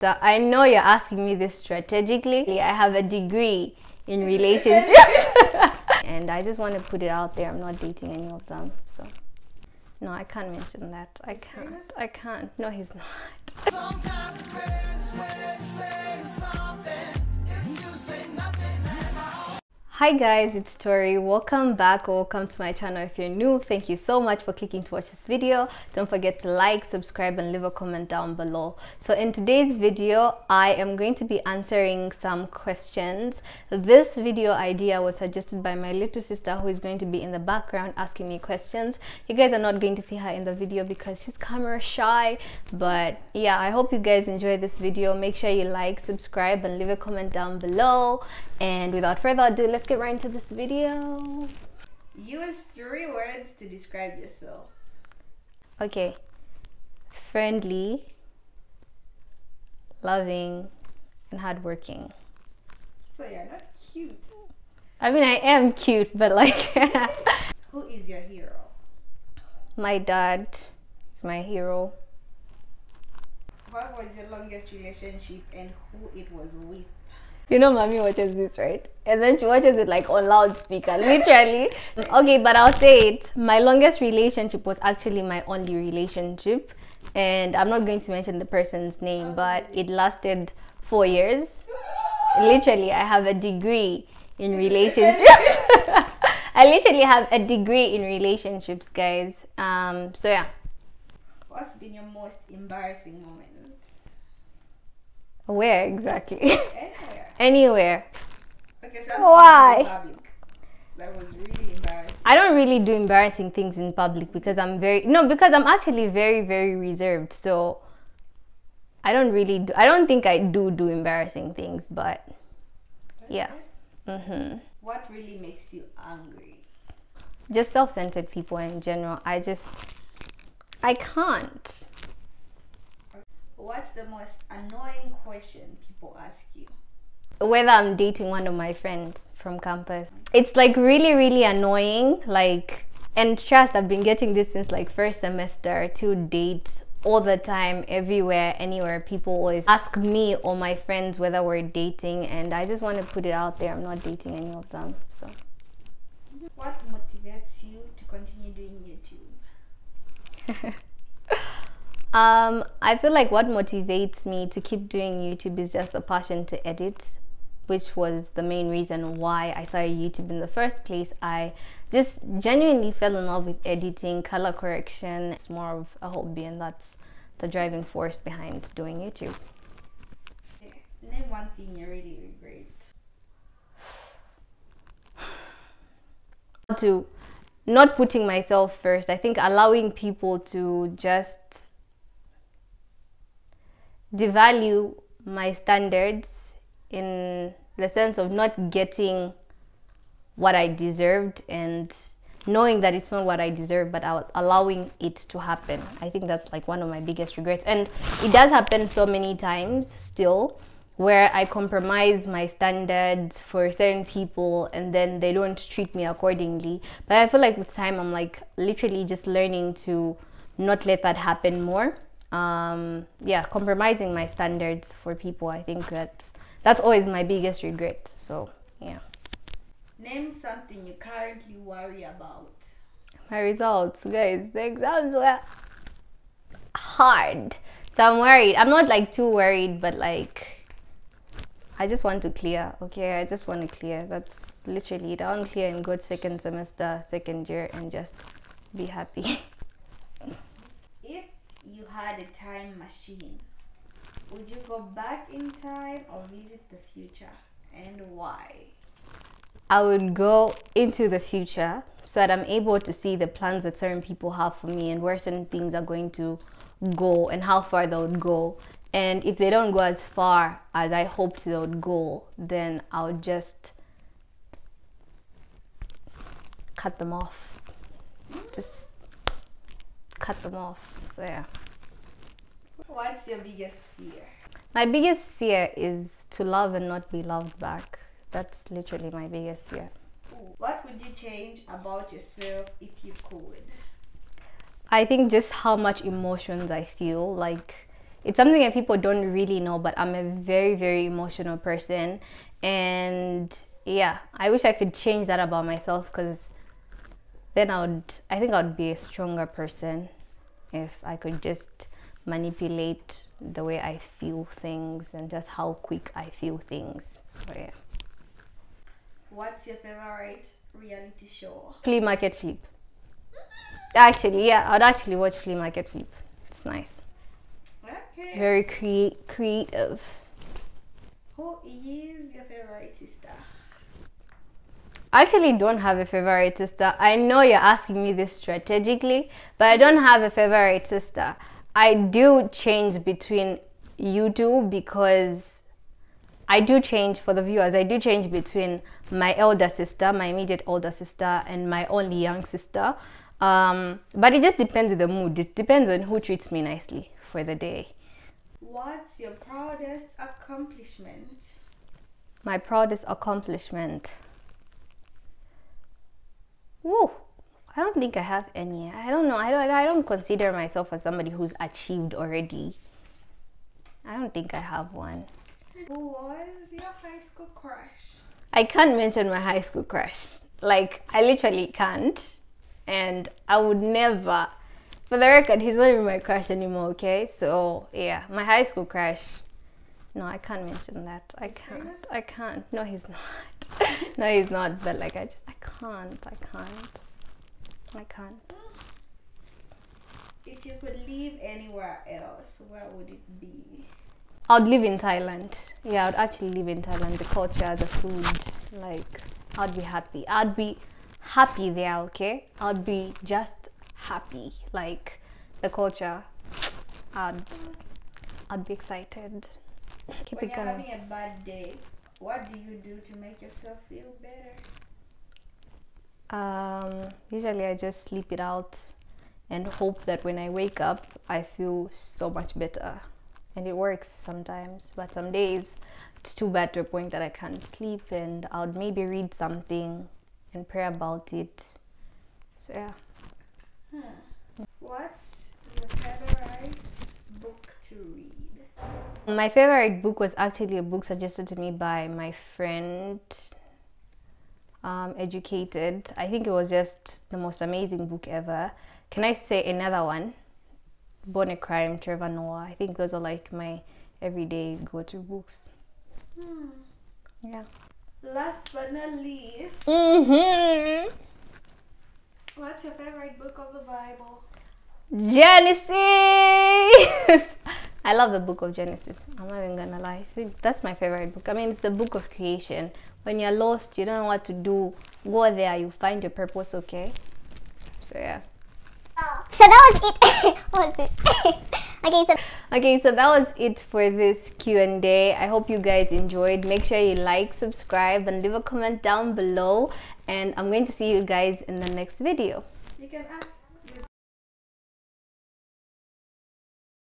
So I know you're asking me this strategically. I have a degree in relationships. and I just want to put it out there. I'm not dating any of them. So no, I can't mention that. I can't. I can't. No, he's not. Hi guys, it's Tori. Welcome back or welcome to my channel. If you're new, thank you so much for clicking to watch this video. Don't forget to like, subscribe and leave a comment down below. So in today's video, I am going to be answering some questions. This video idea was suggested by my little sister who is going to be in the background asking me questions. You guys are not going to see her in the video because she's camera shy. But yeah, I hope you guys enjoy this video. Make sure you like, subscribe and leave a comment down below. And without further ado, let's get right into this video. Use three words to describe yourself. Okay. Friendly, loving, and hardworking. So you're not cute. I mean, I am cute, but like, Who is your hero? my dad is my hero. What was your longest relationship and who it was with? You know, mommy watches this, right? And then she watches it like on loudspeaker, literally. okay, but I'll say it. My longest relationship was actually my only relationship. And I'm not going to mention the person's name, but it lasted four years. Literally, I have a degree in relationships. I literally have a degree in relationships, guys. Um, so yeah. What's been your most embarrassing moment? Where exactly? Anywhere. Anywhere. Okay, so Why? That was really embarrassing. I don't really do embarrassing things in public because I'm very no because I'm actually very very reserved. So I don't really do. I don't think I do do embarrassing things, but yeah. Mm-hmm. What really makes you angry? Just self-centered people in general. I just I can't. What's the most annoying question people ask you? whether I'm dating one of my friends from campus. It's like really, really annoying. Like, and trust, I've been getting this since like first semester to date all the time, everywhere, anywhere. People always ask me or my friends whether we're dating, and I just want to put it out there. I'm not dating any of them. So, What motivates you to continue doing YouTube? um, I feel like what motivates me to keep doing YouTube is just a passion to edit which was the main reason why I started YouTube in the first place. I just genuinely fell in love with editing, color correction. It's more of a hobby, and that's the driving force behind doing YouTube. Okay. Name one thing you really regret. To not putting myself first, I think allowing people to just devalue my standards in the sense of not getting what I deserved and knowing that it's not what I deserve, but allowing it to happen. I think that's like one of my biggest regrets. And it does happen so many times still where I compromise my standards for certain people and then they don't treat me accordingly. But I feel like with time, I'm like literally just learning to not let that happen more. Um, yeah, compromising my standards for people. I think that's that's always my biggest regret. So yeah. Name something you currently worry about. My results, guys. The exams were hard, so I'm worried. I'm not like too worried, but like I just want to clear. Okay, I just want to clear. That's literally it. I want to clear and go to second semester, second year, and just be happy. You had a time machine, would you go back in time or visit the future? And why? I would go into the future so that I'm able to see the plans that certain people have for me and where certain things are going to go and how far they would go. And if they don't go as far as I hoped they would go, then I would just cut them off. Just cut them off. So, yeah. What's your biggest fear? My biggest fear is to love and not be loved back. That's literally my biggest fear. What would you change about yourself if you could? I think just how much emotions I feel. Like, it's something that people don't really know, but I'm a very, very emotional person. And yeah, I wish I could change that about myself because then I would, I think I would be a stronger person if I could just manipulate the way I feel things and just how quick I feel things. So yeah. What's your favorite reality show? Flea Market Flip. Actually, yeah, I'd actually watch Flea Market Flip. It's nice. Okay. Very crea- creative. Who is your favorite sister? I actually don't have a favorite sister. I know you're asking me this strategically, but I don't have a favorite sister. I do change between you two because I do change for the viewers. I do change between my elder sister, my immediate older sister, and my only young sister. Um, but it just depends on the mood. It depends on who treats me nicely for the day. What's your proudest accomplishment? My proudest accomplishment. Woo! I don't think I have any. I don't know. I don't. I don't consider myself as somebody who's achieved already. I don't think I have one. Who was your high school crush? I can't mention my high school crush. Like I literally can't, and I would never. For the record, he's not even my crush anymore. Okay, so yeah, my high school crush. No, I can't mention that. I can't. I can't. No, he's not. no, he's not. But like, I just, I can't. I can't. I can't. If you could live anywhere else, where would it be? I'd live in Thailand. Yeah, I'd actually live in Thailand. The culture, the food, like, I'd be happy. I'd be happy there, okay? I'd be just happy. Like, the culture, I'd, I'd be excited. Keep when it you're going. having a bad day, what do you do to make yourself feel better? Um, usually I just sleep it out and hope that when I wake up, I feel so much better. And it works sometimes, but some days it's too bad to a point that I can't sleep, and I would maybe read something and pray about it. So, yeah. Hmm. What's your favorite book to read? My favorite book was actually a book suggested to me by my friend, um, Educated. I think it was just the most amazing book ever. Can I say another one? Born a Crime, Trevor Noah. I think those are like my everyday go to books. Hmm. Yeah. Last but not least, Mm-hmm. what's your favorite book of the Bible? Genesis! I love the book of Genesis. I'm not even gonna lie. I think that's my favorite book. I mean, it's the book of creation. When you're lost, you don't know what to do, go there, you find your purpose, okay? So, yeah. Oh, so that was it. what was it? okay, so Okay, so that was it for this Q&A. I hope you guys enjoyed. Make sure you like, subscribe, and leave a comment down below. And I'm going to see you guys in the next video. You can ask